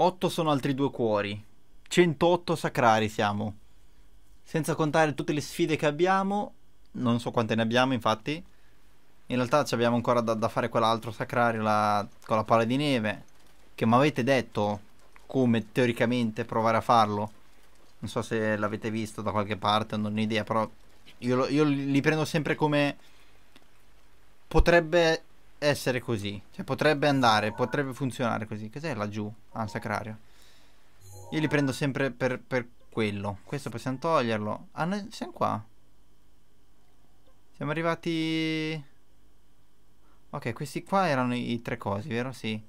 8 sono altri due cuori. 108 sacrari siamo. Senza contare tutte le sfide che abbiamo. Non so quante ne abbiamo, infatti. In realtà abbiamo ancora da, da fare quell'altro sacrario la, con la palla di neve. Che mi avete detto come teoricamente provare a farlo. Non so se l'avete visto da qualche parte, non ho idea, però io, io li prendo sempre come potrebbe essere così. Cioè, potrebbe andare, potrebbe funzionare così. Cos'è laggiù? Ah, un sacrario. Io li prendo sempre per, per quello. Questo possiamo toglierlo. Ah, noi siamo qua. Siamo arrivati... Ok, questi qua erano i, tre cosi, vero? Sì.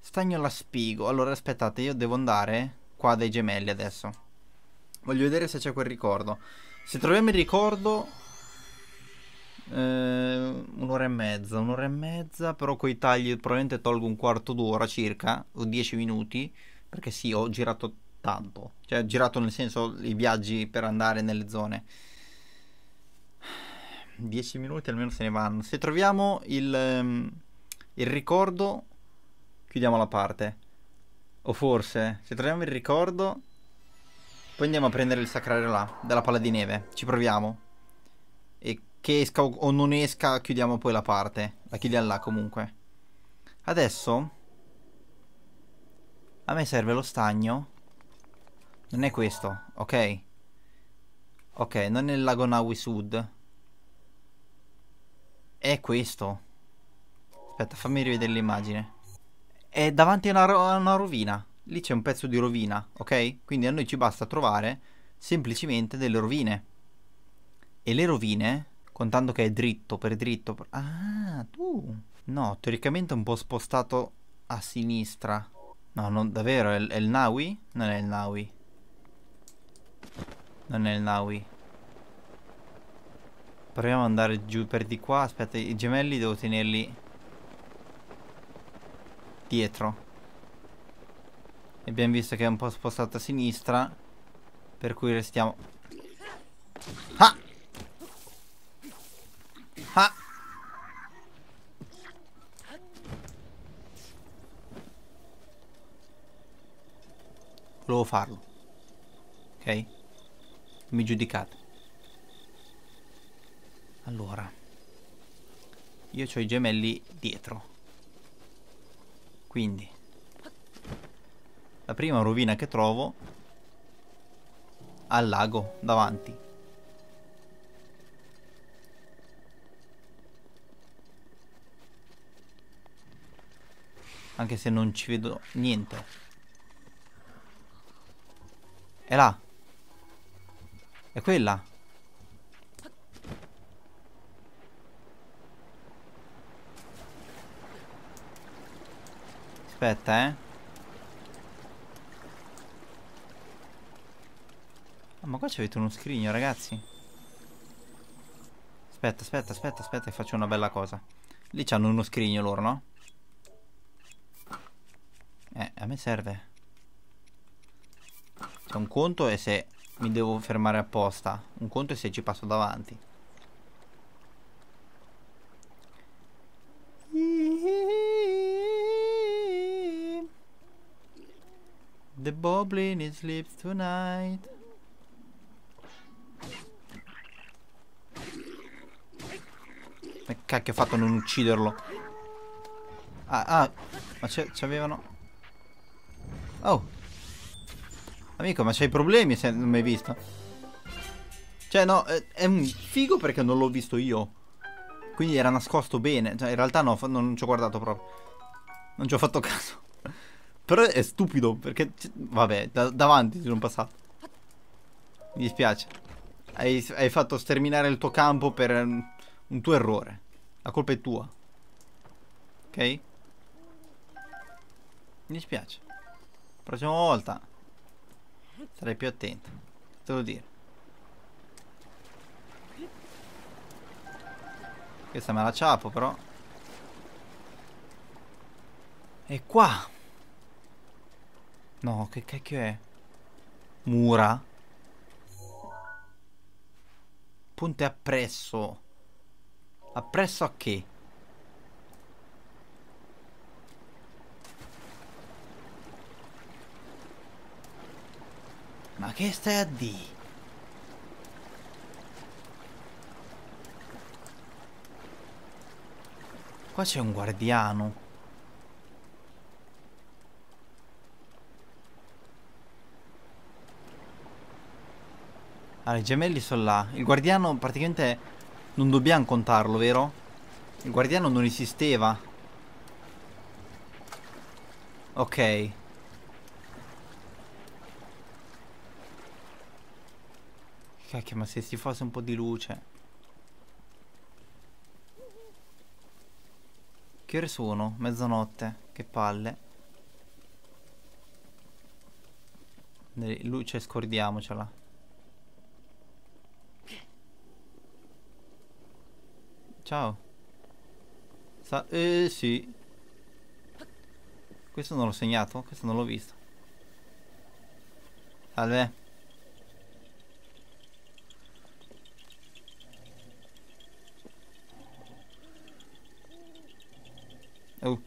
Stagno alla spigo. Allora, aspettate, io devo andare qua dai gemelli adesso. Voglio vedere se c'è quel ricordo. Se troviamo il ricordo... Eh, un'ora e mezza, un'ora e mezza, però con i tagli probabilmente tolgo un quarto d'ora circa, o dieci minuti, perché sì, ho girato tanto. Cioè, ho girato nel senso i viaggi per andare nelle zone. Dieci minuti almeno se ne vanno. Se troviamo il, um, il ricordo, chiudiamo la parte. O forse, se troviamo il ricordo, poi andiamo a prendere il sacrario là, della palla di neve. Ci proviamo. Che esca o non esca, chiudiamo poi la parte. La chiudiamo là comunque. Adesso, a me serve lo stagno. Non è questo, ok? Ok, non è il lago Naui Sud. È questo. Aspetta, fammi rivedere l'immagine. È davanti a una, a una rovina. Lì c'è un pezzo di rovina, ok? Quindi a noi ci basta trovare semplicemente delle rovine. E le rovine, contando che è dritto per dritto... Ah, tu... No, teoricamente è un po' spostato a sinistra. No, non, davvero, è, è il Naui? Non è il Naui. Non è il Naui. Proviamo ad andare giù per di qua. Aspetta, i gemelli devo tenerli dietro. E abbiamo visto che è un po' spostato a sinistra. Per cui restiamo... Ah! Volevo farlo. Ok? Mi giudicate. Allora. Io ho i gemelli dietro. Quindi. La prima rovina che trovo. Al lago, davanti. Anche se non ci vedo niente. È là. È quella. Aspetta, eh. Ah, ma qua c'avete uno scrigno, ragazzi. Aspetta, aspetta, aspetta, aspetta che faccio una bella cosa. Lì c'hanno uno scrigno loro, no? Eh, a me serve. C'è un conto è se mi devo fermare apposta. Un conto è se ci passo davanti. The Boblin sleeps tonight. Che cacchio ho fatto a non ucciderlo? Ah, ah, ma c'avevano... Oh, Amico, ma c'hai problemi se non mi hai visto? Cioè, no, è un figo perché non l'ho visto io. Quindi era nascosto bene. Cioè, in realtà no, non ci ho guardato proprio. Non ci ho fatto caso. Però è stupido perché... Vabbè, da davanti sono passato. Mi dispiace. Hai, hai, fatto sterminare il tuo campo per un tuo errore. La colpa è tua. Ok? Mi dispiace. Prossima volta Sarei più attento. Devo dire. Questa me la ciapo però. E qua. No, che cacchio è? Mura. Punte appresso. Appresso a che? Ma che stai a di? Qua c'è un guardiano. Allora, i gemelli sono là. Il guardiano praticamente non dobbiamo contarlo, vero? Il guardiano non esisteva. Ok. Cacchio, ma se si fosse un po' di luce. Che ore sono? Mezzanotte. Che palle. Luce scordiamocela. Ciao. Sa eh sì. Questo non l'ho segnato? Questo non l'ho visto. Salve. Oh.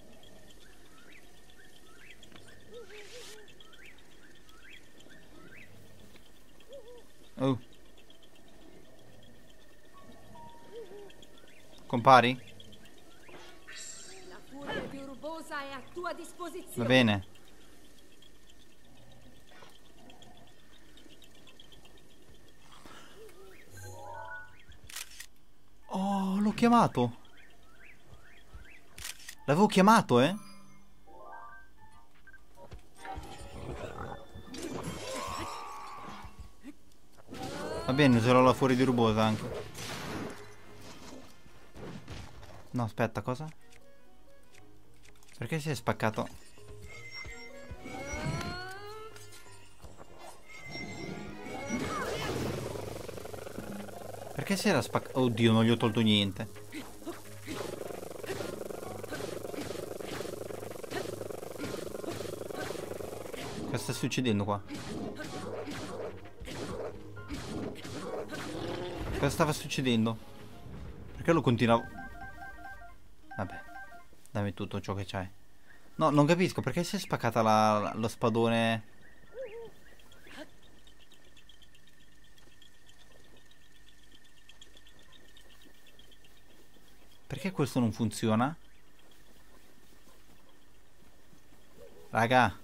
Oh. Compari? La furia più rubosa è a tua disposizione. Va bene. Oh, l'ho chiamato. L'avevo chiamato, eh? Va bene, userò la furia di rubosa anche. No, aspetta, cosa? Perché si è spaccato? Perché si era spaccato? Oddio, non gli ho tolto niente. Cosa sta succedendo qua? Cosa stava succedendo? Perché lo continuavo... Vabbè, dammi tutto ciò che c'hai. No, non capisco perché si è spaccata la, lo spadone. Perché questo non funziona? Raga.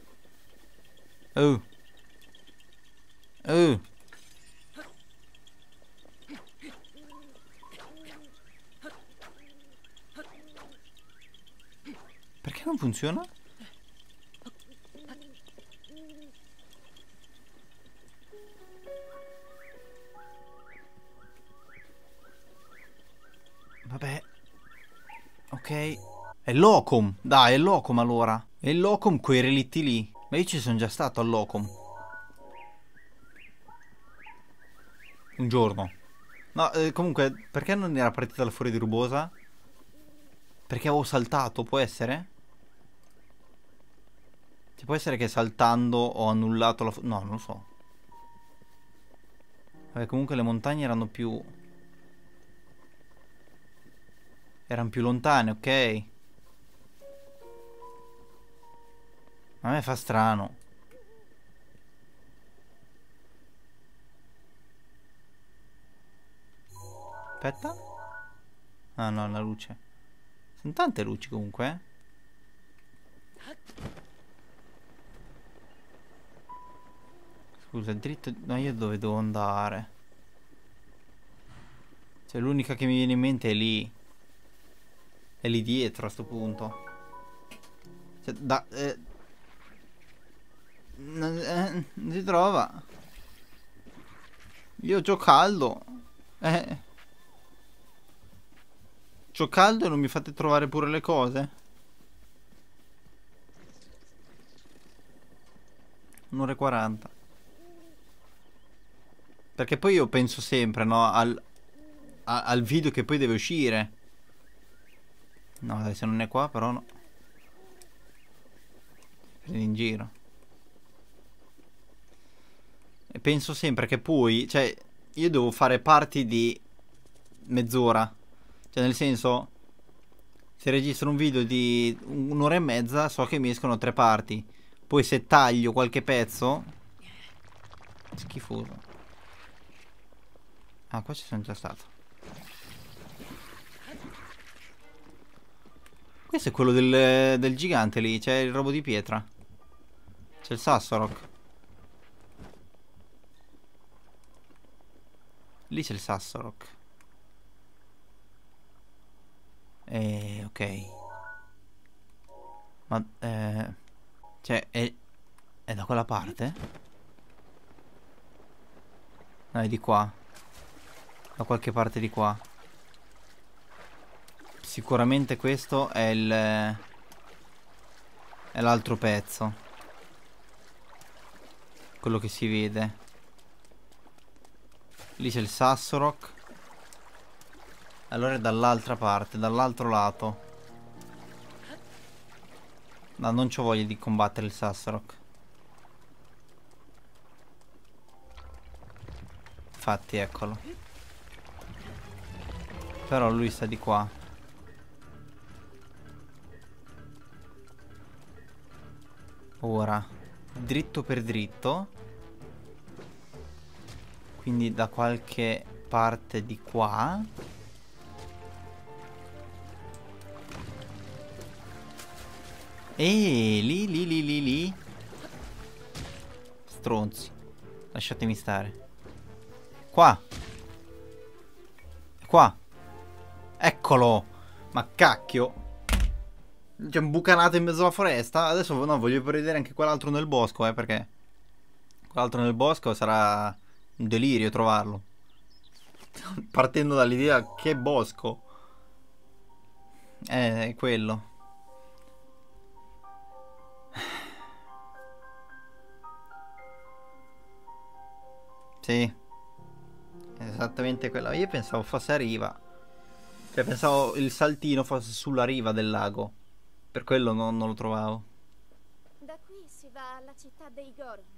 Oh. Oh. non funziona? Vabbè. Ok. È Locom. Dai, è Locom allora. È Locom quei relitti lì. Ma io ci sono già stato a Locom. Un giorno. No, eh, comunque, perché non era partita la furia di rubosa? Perché avevo saltato, può essere? Ci può essere che saltando ho annullato la... No, non lo so. Vabbè, comunque le montagne erano più... Erano più lontane, ok? A me fa strano. Aspetta. Ah no, la luce. Sono tante luci comunque, eh. Scusa, dritto... No, io dove devo andare? Cioè, l'unica che mi viene in mente è lì. È lì dietro a sto punto. Cioè, da... Eh, non, eh, non si trova. Io ho caldo. Eh. C'ho caldo e non mi fate trovare pure le cose? Un'ora e quaranta. Perché poi io penso sempre, no, al, a, al video che poi deve uscire. No, dai, se non è qua, però no. Prendi in giro. E penso sempre che poi, cioè, io devo fare parti di mezz'ora. Cioè, nel senso, se registro un video di un'ora e mezza, so che mi escono tre parti. Poi se taglio qualche pezzo, Schifoso. Ah, qua ci sono già stato. Questo è quello del, del gigante lì, c'è il robo di pietra. C'è il Sassorok. Lì c'è il Sassorok. Eh, ok. Ma, eh... Cioè, è... È da quella parte? No, è di qua. Da qualche parte di qua. Sicuramente questo è il... È l'altro pezzo. Quello che si vede. Lì c'è il Sassorok. Allora è dall'altra parte, dall'altro lato. No, non c'ho voglia di combattere il Sassorok. Infatti, eccolo. Però lui sta di qua. Ora, dritto per dritto. Quindi da qualche parte di qua. Ehi, lì, lì, lì, lì, lì. Stronzi. Lasciatemi stare. Qua. Qua. Eccolo. Ma cacchio. C'è un bucanato in mezzo alla foresta. Adesso no, voglio vedere anche quell'altro nel bosco, eh, perché... Quell'altro nel bosco sarà un delirio trovarlo. Partendo dall'idea che bosco. Eh, è quello. Sì. Esattamente quella. Io pensavo fosse a riva. Cioè pensavo il saltino fosse sulla riva del lago. Per quello non, non lo trovavo. Da qui si va alla città dei Goron.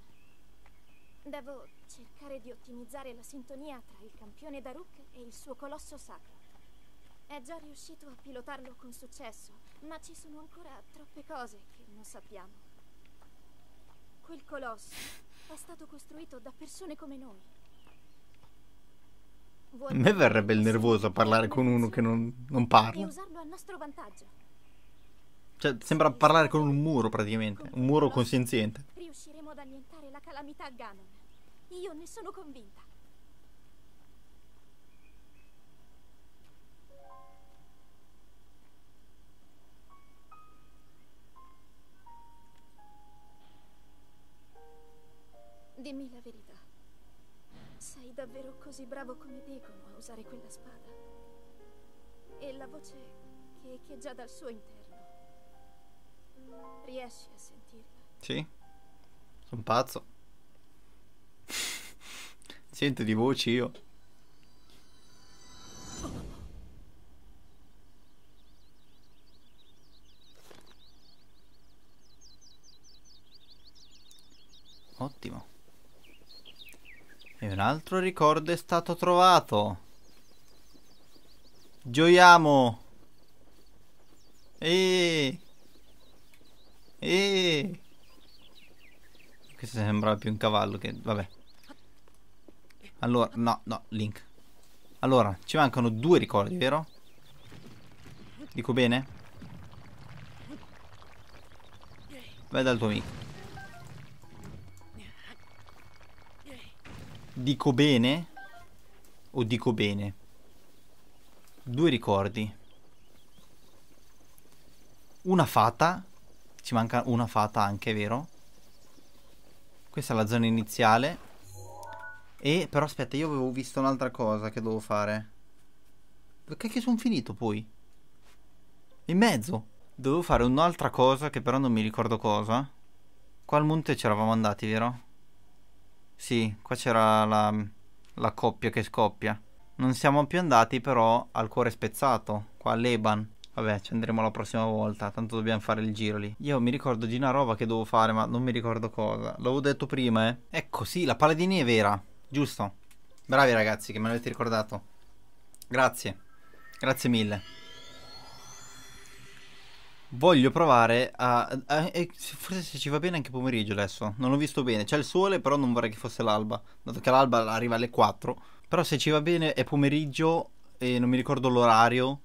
Devo cercare di ottimizzare la sintonia tra il campione Daruk e il suo colosso sacro. È già riuscito a pilotarlo con successo, ma ci sono ancora troppe cose che non sappiamo. Quel colosso è stato costruito da persone come noi. A me verrebbe il nervoso a parlare con uno che non, non E parla. usarlo a nostro vantaggio. Cioè, sembra parlare con un muro praticamente. Un muro consenziente. Riusciremo ad annientare la calamità Ganon. Io ne sono convinta. Dimmi la verità. Sei davvero così bravo come dicono a usare quella spada? E la voce che echeggia dal suo interno. Riesci a sentirla? Sì. Sono pazzo. Sento di voci io. Ottimo. E un altro ricordo è stato trovato. Gioiamo. Eeeh. Eeeh. Questo sembrava più un cavallo che... Vabbè. Allora, no, no, Link. Allora, ci mancano due ricordi, vero? Dico bene? Vai dal tuo amico. Dico bene? O dico bene? Due ricordi. Una fata. Ci manca una fata anche, vero? Questa è la zona iniziale. E però aspetta, io avevo visto un'altra cosa che dovevo fare. Dove cacchio sono finito poi? In mezzo. Dovevo fare un'altra cosa che però non mi ricordo cosa. Qua al monte ci eravamo andati, vero? Sì, qua c'era la, la coppia che scoppia. Non siamo più andati però al cuore spezzato, qua all'Eban. Vabbè, ci andremo la prossima volta, tanto dobbiamo fare il giro lì. Io mi ricordo di una roba che devo fare, ma non mi ricordo cosa. L'avevo detto prima, eh. Ecco, sì, la palla di neve è vera, giusto? Bravi ragazzi che me l'avete ricordato. Grazie. Grazie mille. Voglio provare a, a- e Forse se ci va bene anche pomeriggio adesso. Non ho visto bene. C'è il sole, però non vorrei che fosse l'alba. Dato che l'alba arriva alle 4. Però se ci va bene è pomeriggio e non mi ricordo l'orario.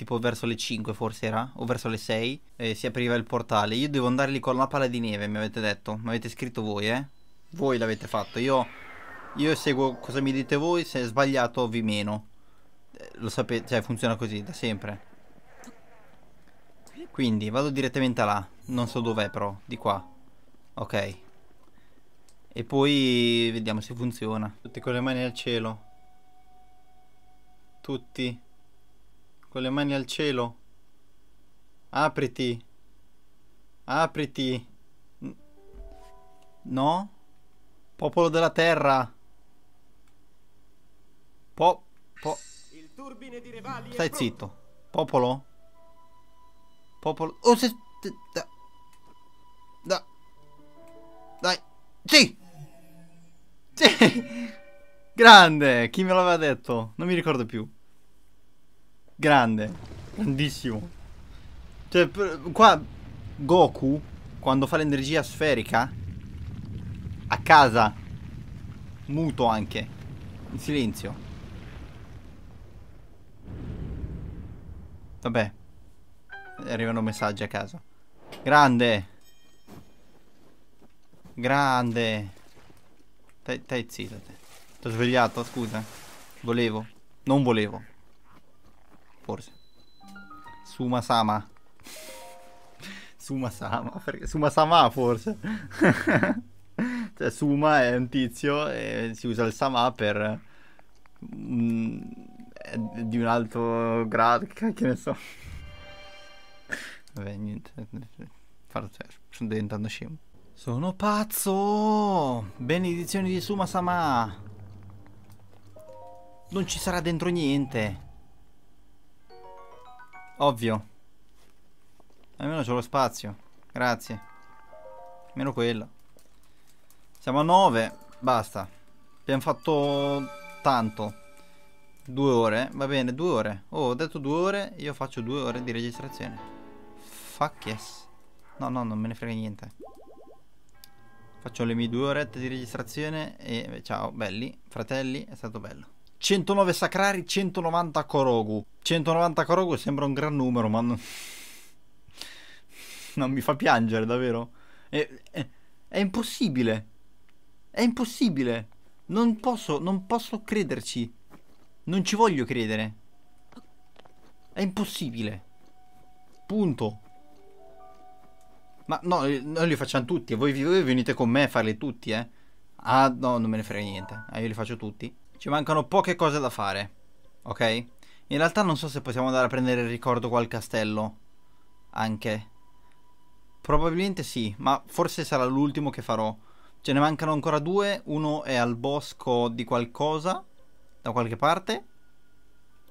Tipo verso le 5 forse era. O verso le 6. E si apriva il portale. Io devo andare lì con la palla di neve, mi avete detto. Mi avete scritto voi, eh. Voi l'avete fatto. Io, io seguo cosa mi dite voi. Se è sbagliato vi meno. Eh, Lo sapete, cioè funziona così da sempre. Quindi vado direttamente là. Non so dov'è però, di qua. Ok. E poi vediamo se funziona. Tutti con le mani al cielo. Tutti. Con le mani al cielo. Apriti. Apriti. No? Popolo della terra. Po... Po... Il turbine di Revali è Stai zitto. Popolo? Popolo. Oh, se. Da. Da. Dai. Sì. Sì. Grande. Chi me l'aveva detto? Non mi ricordo più. Grande. Grandissimo. Cioè, per- qua Goku, quando fa l'energia sferica, a casa, muto anche, in silenzio. Vabbè. Arrivano messaggi a casa. Grande. Grande. Stai zitto te. Ti ho svegliato, scusa. Volevo. Non volevo. Forse. Suma Sama. Suma Sama. Perché Suma Sama forse. cioè Suma è un tizio e si usa il Sama per... mm, di un alto grado, che ne so. Vabbè, niente. Cioè, Sono diventando scemo. Sono pazzo! Benedizioni di Suma Sama! Non ci sarà dentro niente. Ovvio. Almeno c'ho lo spazio. Grazie. Almeno quello. Siamo a 9. Basta. Abbiamo fatto tanto. Due ore. Va bene, due ore. Oh, ho detto due ore. Io faccio due ore di registrazione. Fuck yes. No, no, non me ne frega niente. Faccio le mie due orette di registrazione e ciao, belli, fratelli, è stato bello. 109 sacrari, 190 Korogu. 190 Korogu sembra un gran numero, ma non... non mi fa piangere, davvero. È, è- è impossibile. È impossibile. Non posso, non posso crederci. Non ci voglio credere. È impossibile. Punto. Ma no, eh, noi li facciamo tutti. Voi, voi venite con me a farli tutti, eh. Ah, no, non me ne frega niente. Ah, io li faccio tutti. Ci mancano poche cose da fare. Ok? In realtà non so se possiamo andare a prendere il ricordo qua al castello. Anche. Probabilmente sì, ma forse sarà l'ultimo che farò. Ce ne mancano ancora due. Uno è al bosco di qualcosa. Da qualche parte.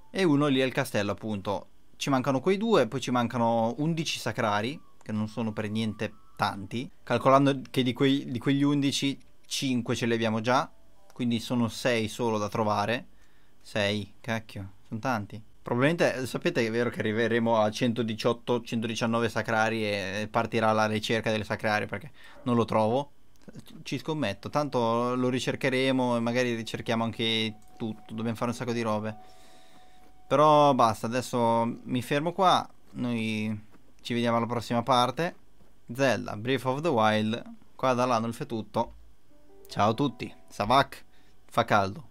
E uno lì al castello, appunto. Ci mancano quei due. Poi ci mancano 11 sacrari. Che non sono per niente tanti. Calcolando che di, quei- di quegli 11, 5 ce li abbiamo già. Quindi sono 6 solo da trovare. 6, cacchio, sono tanti. Probabilmente eh, sapete che è vero che arriveremo a 118, 119 sacrari e partirà la ricerca delle sacrari perché non lo trovo. Ci scommetto, tanto lo ricercheremo e magari ricerchiamo anche tutto, dobbiamo fare un sacco di robe. Però basta, adesso mi fermo qua, noi ci vediamo alla prossima parte. Zelda, Breath of the Wild, qua da là non è tutto. Ciao a tutti, Savak, fa caldo.